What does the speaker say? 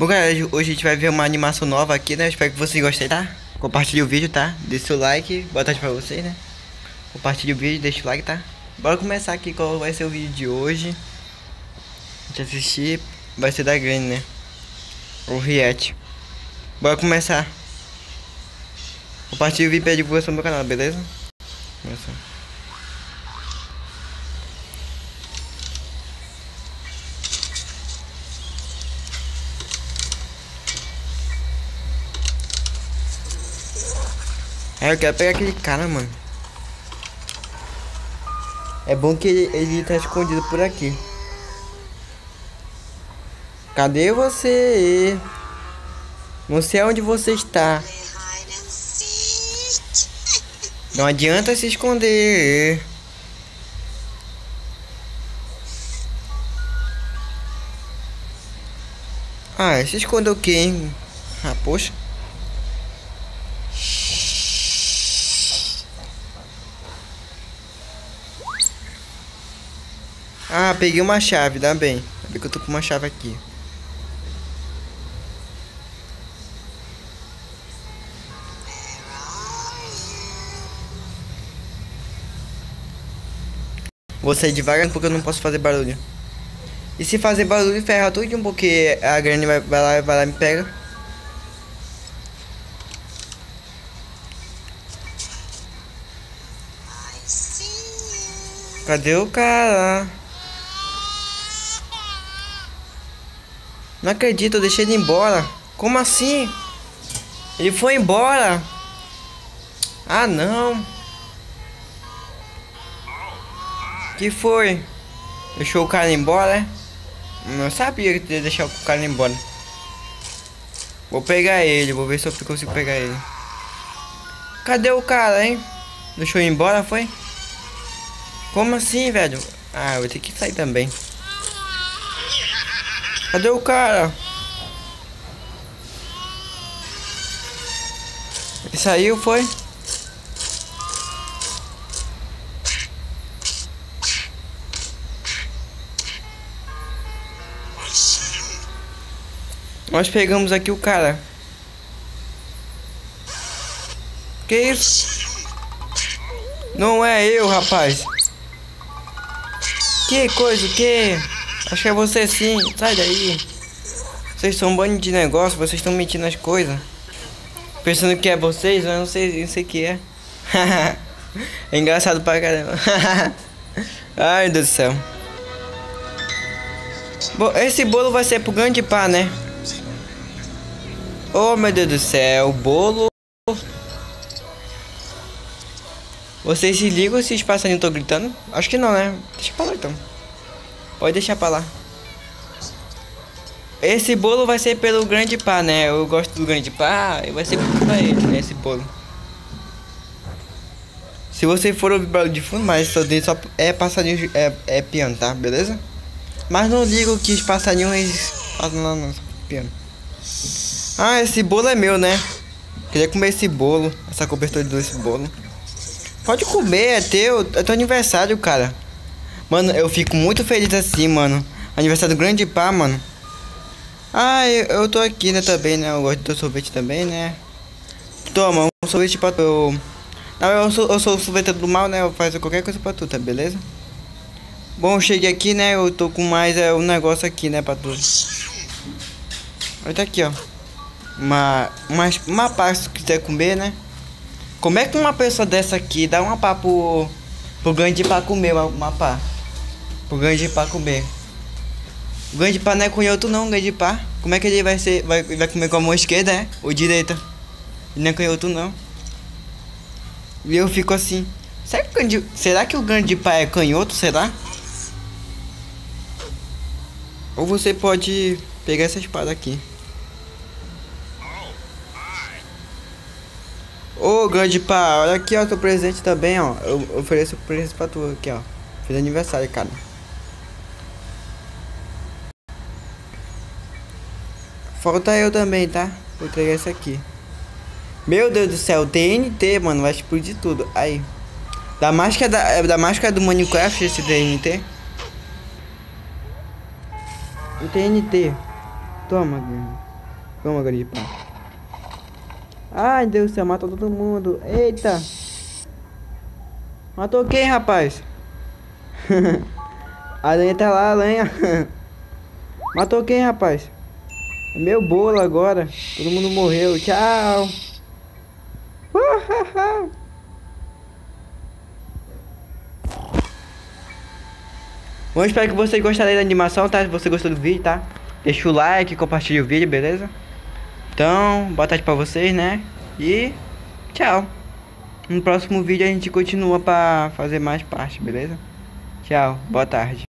Bom, galera, hoje a gente vai ver uma animação nova aqui, né? Espero que vocês gostem, tá? Compartilhe o vídeo, tá? Deixe seu like, boa tarde pra vocês, né? Compartilhe o vídeo, deixa o like, tá? Bora começar aqui qual vai ser o vídeo de hoje. A gente assistir, vai ser da Granny, né? O React. Bora começar. Compartilhe o vídeo e pede divulgação no meu canal, beleza? Começar. É, eu quero pegar aquele cara, mano. É bom que ele, ele tá escondido por aqui. Cadê você? Não sei onde você está. Não adianta se esconder. Ah, se escondeu o quê, hein? Ah, poxa. Ah, peguei uma chave, dá bem. Ainda que eu tô com uma chave aqui. Vou sair devagar porque eu não posso fazer barulho. E se fazer barulho ferra tudo porque a Granny vai, vai lá vai lá me pega. Cadê o cara? Não acredito, eu deixei ele embora. Como assim? Ele foi embora. Ah, não. Que foi? Deixou o cara embora, é? Não sabia que ia deixar o cara embora. Vou pegar ele, vou ver se eu consigo pegar ele. Cadê o cara, hein? Deixou ir embora, foi? Como assim, velho? Ah, eu vou ter que sair também. Cadê o cara? Ele saiu, foi? Nós pegamos aqui o cara. Que isso? Não é eu, rapaz. Que coisa, que? Acho que é você sim. Sai daí. Vocês são um bando de negócio, vocês estão mentindo as coisas. Pensando que é vocês, eu não sei, não sei que é. é engraçado pra caramba. Ai, do céu. Bom, esse bolo vai ser pro grande pá, né? Oh, meu Deus do céu. Bolo... Vocês se ligam se os passarinhos estão gritando? Acho que não, né? Deixa pra lá então. Pode deixar pra lá. Esse bolo vai ser pelo grande pá, né? Eu gosto do grande pá e vai ser pra ele, né? Esse bolo. Se você for ouvir barulho de fundo, mas só, só é passarinho, é, é piano, tá? Beleza? Mas não ligo que os passarinhos fazem lá no piano. Ah, esse bolo é meu, né? Queria comer esse bolo, essa cobertura desse bolo. Pode comer, é teu, é teu aniversário, cara. Mano, eu fico muito feliz assim, mano. Aniversário do grande pá, mano. Ah, eu, eu tô aqui, né, também, né? Eu gosto do sorvete também, né? Toma, um sorvete pra tu. Não, eu sou, eu sou o sorvete do mal, né? Eu faço qualquer coisa pra tu, tá beleza? Bom, cheguei aqui, né? Eu tô com mais é, um negócio aqui, né, pra tu. Olha tá aqui, ó. Uma, uma, uma pá se tu quiser comer, né? Como é que uma pessoa dessa aqui dá uma pá pro, pro grande pá comer uma pá? Grande pá comer. O grande pá não é outro não, o pá. Como é que ele vai ser? Vai, vai comer com a mão esquerda, é? Ou direita? Ele não é canhoto não. E eu fico assim. Será que, o grande, será que o grande pá é canhoto? Será? Ou você pode pegar essa espada aqui. Ô, grande pá, olha aqui, ó, teu presente também, ó. Eu ofereço presente pra tu aqui, ó. Fiz aniversário, cara. Falta eu também, tá? Vou entregar isso aqui. Meu Deus do céu, TNT, mano, vai explodir tudo. Aí. Da máscara da, é da máscara do Minecraft esse TNT. O TNT. Toma, agora de pau. Ai, Deus do céu, matou todo mundo. Eita. Matou quem, rapaz? a lenha tá lá, a lenha. Matou quem, rapaz? É meu bolo agora. Todo mundo morreu. Tchau. Bom, espero que vocês gostaram da animação, tá? Se você gostou do vídeo, tá? Deixa o like, compartilha o vídeo, beleza? Então, boa tarde pra vocês, né? E tchau. No próximo vídeo a gente continua pra fazer mais parte, beleza? Tchau, boa tarde.